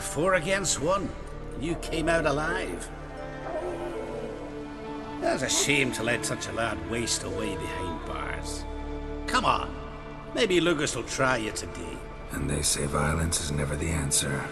four against one. You came out alive. That's a shame to let such a lad waste away behind bars. Come on. Maybe Lugos will try you today. And they say violence is never the answer.